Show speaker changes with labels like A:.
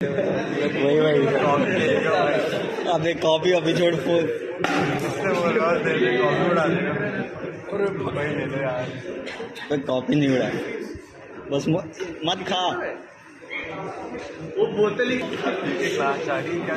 A: वही वही। अबे कॉपी अभी छोड़ फ़ोन पे कॉपी नहीं उड़ा। बस मत खा।
B: वो बोतल ही क्या